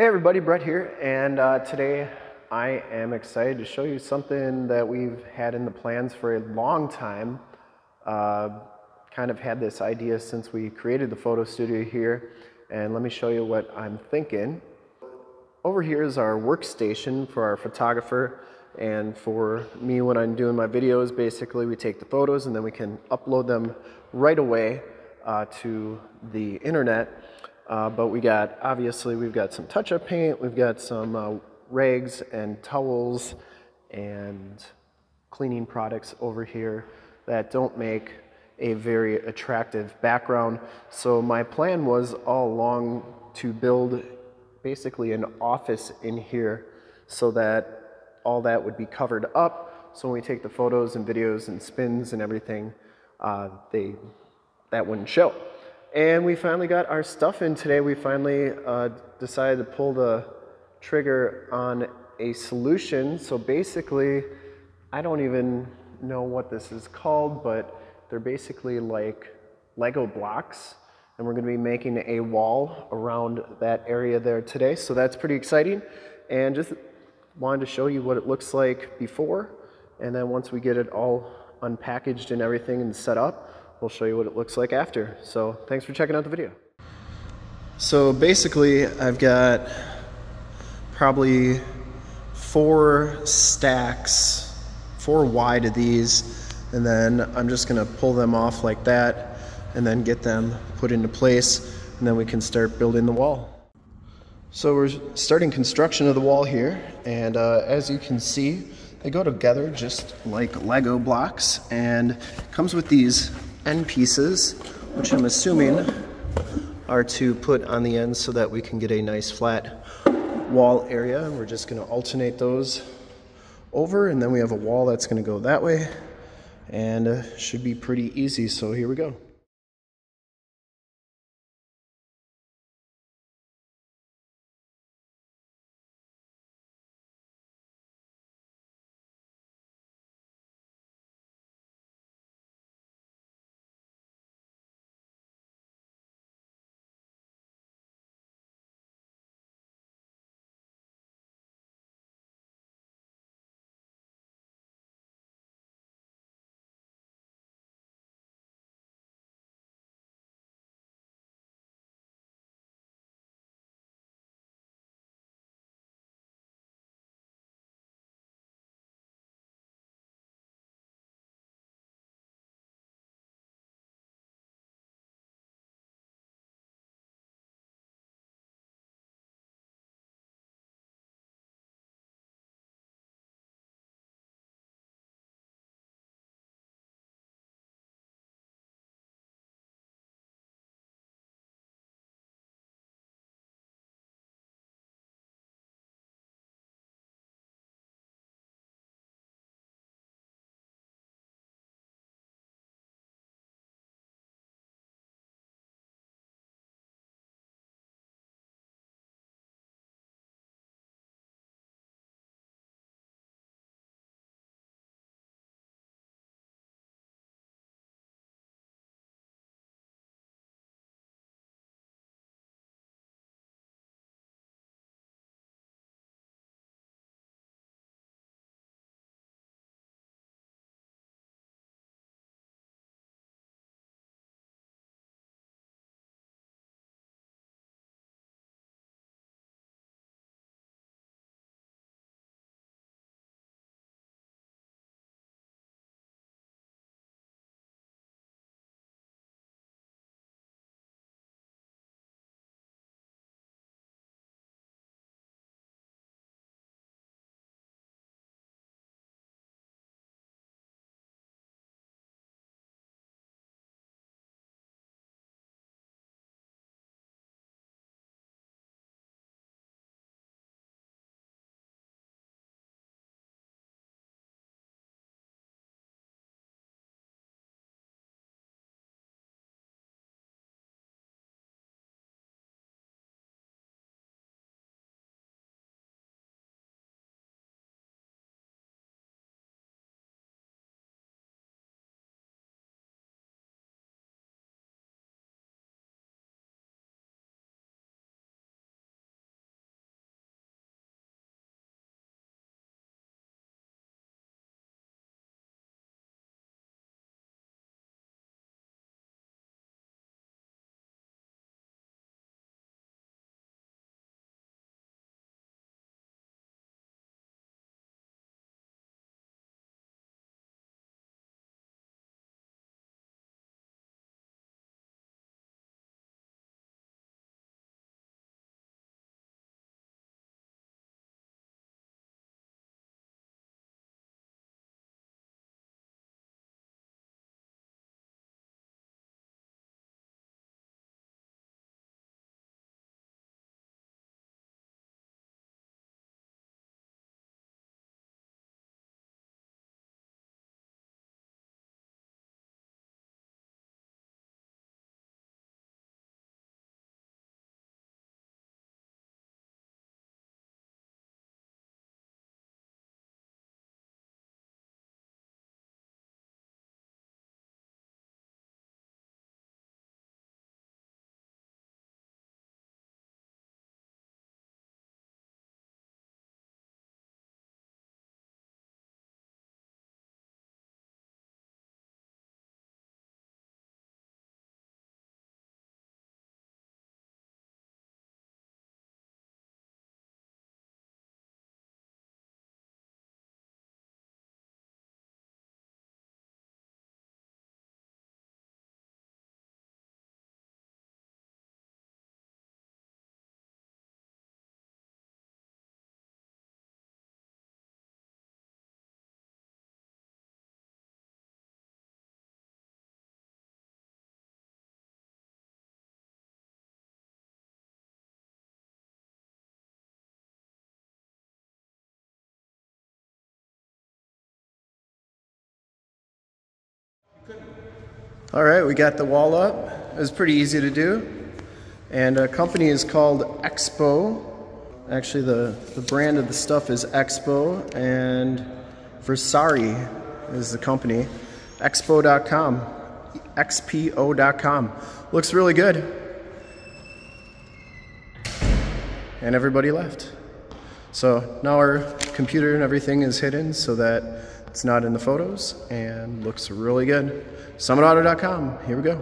Hey everybody, Brett here, and uh, today I am excited to show you something that we've had in the plans for a long time. Uh, kind of had this idea since we created the photo studio here, and let me show you what I'm thinking. Over here is our workstation for our photographer, and for me when I'm doing my videos, basically we take the photos and then we can upload them right away uh, to the internet. Uh, but we got, obviously, we've got some touch-up paint, we've got some uh, rags and towels and cleaning products over here that don't make a very attractive background. So my plan was all along to build basically an office in here so that all that would be covered up. So when we take the photos and videos and spins and everything, uh, they that wouldn't show. And we finally got our stuff in today. We finally uh, decided to pull the trigger on a solution. So basically, I don't even know what this is called, but they're basically like Lego blocks. And we're gonna be making a wall around that area there today. So that's pretty exciting. And just wanted to show you what it looks like before. And then once we get it all unpackaged and everything and set up, we'll show you what it looks like after. So thanks for checking out the video. So basically I've got probably four stacks, four wide of these, and then I'm just gonna pull them off like that and then get them put into place and then we can start building the wall. So we're starting construction of the wall here and uh, as you can see they go together just like Lego blocks and comes with these end pieces, which I'm assuming are to put on the ends so that we can get a nice flat wall area. And We're just gonna alternate those over and then we have a wall that's gonna go that way and uh, should be pretty easy. So here we go. All right, we got the wall up. It was pretty easy to do. And a company is called XPO. Actually, the, the brand of the stuff is XPO, and Versare is the company. Expo.com. XPO.com. Looks really good. And everybody left. So now our computer and everything is hidden so that it's not in the photos and looks really good. SummitAuto.com. Here we go.